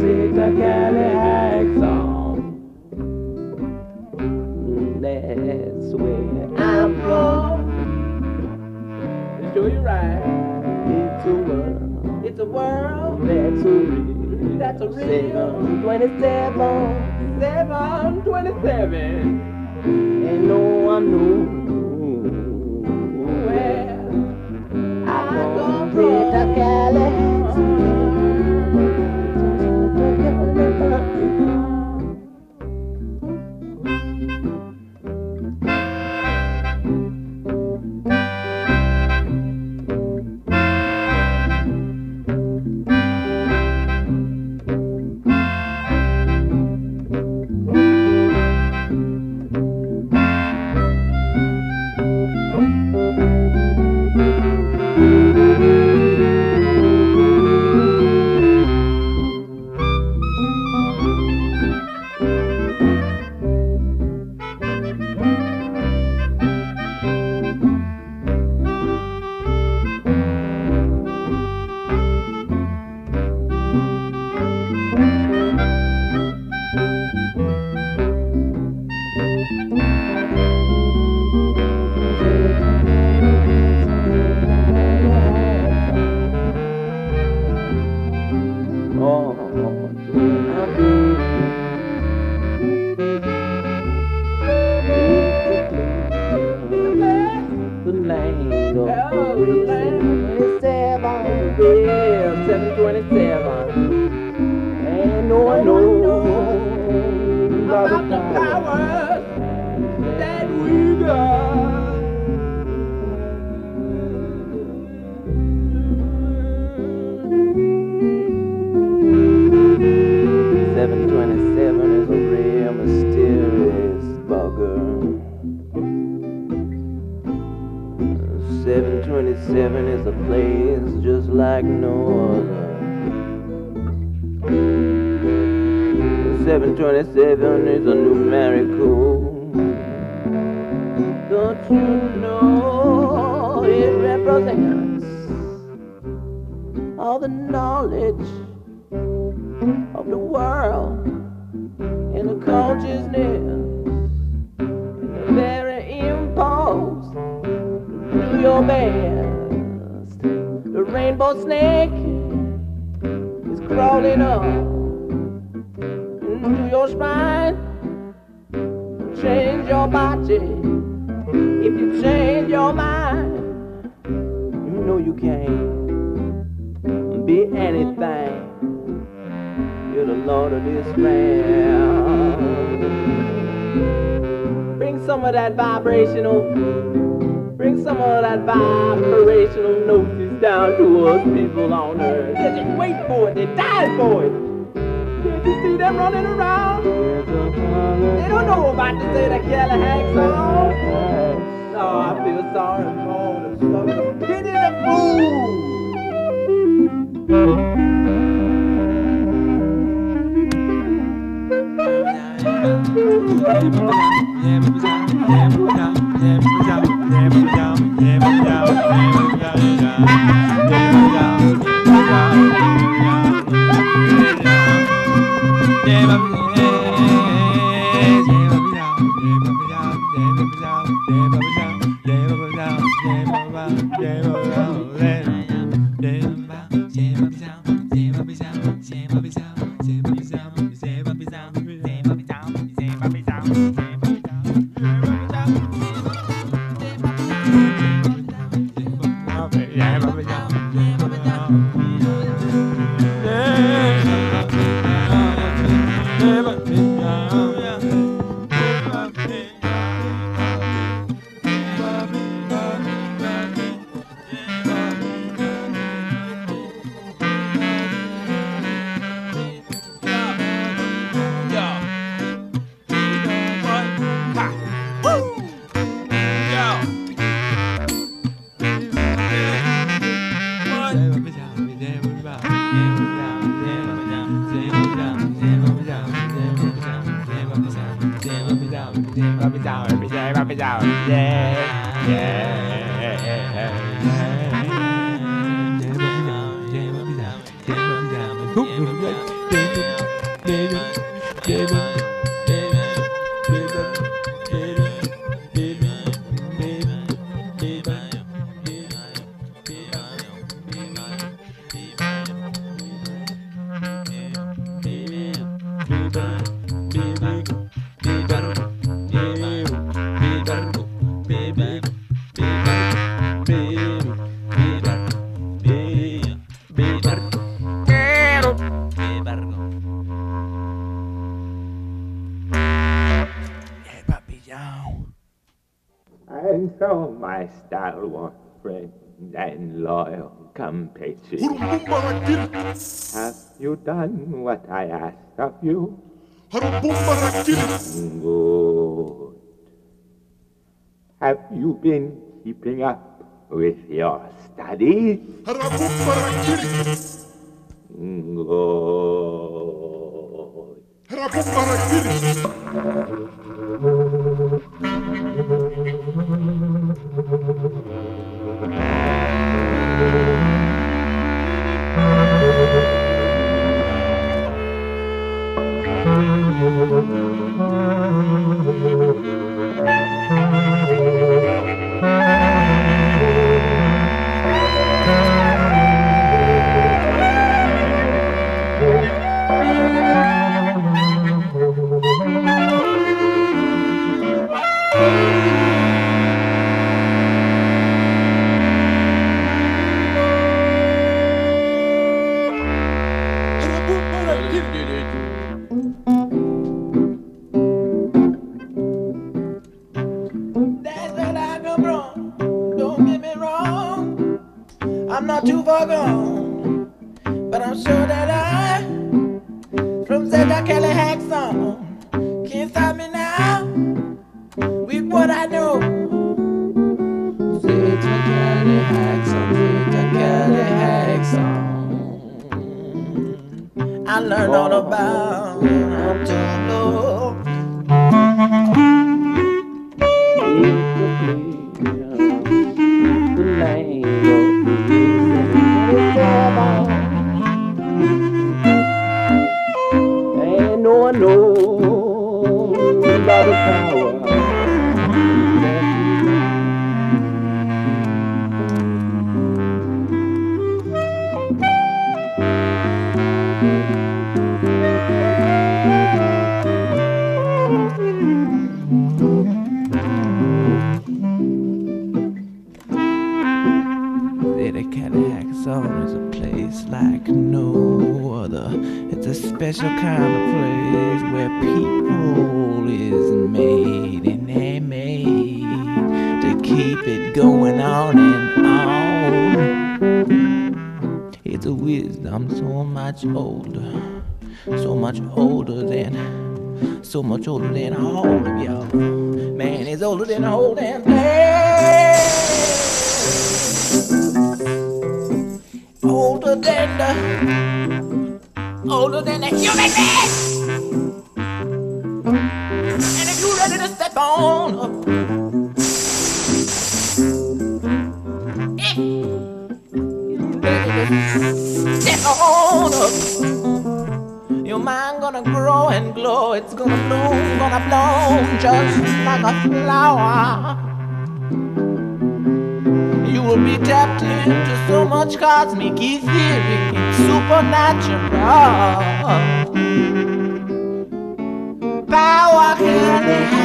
take the Cadillac song. That's where I'm from. Show you're right. It's a world. It's a world. That's a real. That's a real. 27. 727. Ain't no one knows 27. And no one knows about the powers that we got. Seven twenty-seven is a real mysterious bugger. Seven twenty-seven is a place just like no other. Seven twenty-seven is a numerical. Don't you know it represents all the knowledge of the world in the consciousness and the very impulse to do your best. The rainbow snake is crawling up into your spine. Change your body if you change your mind. You know you can be anything. You're the Lord of this land. Bring some of that vibrational, bring some of that vibrational gnosis down to us people on earth. They just wait for it, they die for it. Can't you see them running around? They don't know about to say the Cadillac song. Oh, I feel sorry for them. So pity the fool. Yeah. Yeah, baby. Bye. My stalwart friend and loyal compatriot. Have you done what I asked of you? Good. Have you been keeping up with your studies? That's from Zeta Callihaxon, can't stop me now I learned all about to love. Zeta Callihaxon is a place like no other. It's a special kind of place where people is made and they made to keep it going on and on. It's a wisdom so much older, so much older than, so much older than all of y'all. Man, it's older than the whole damn thing older than the older than the human being. And if you're ready to step on up, if you're ready to step on up, your mind gonna grow and glow. It's gonna bloom, gonna bloom just like a flower will be tapped into so much cosmic theory, supernatural. Power can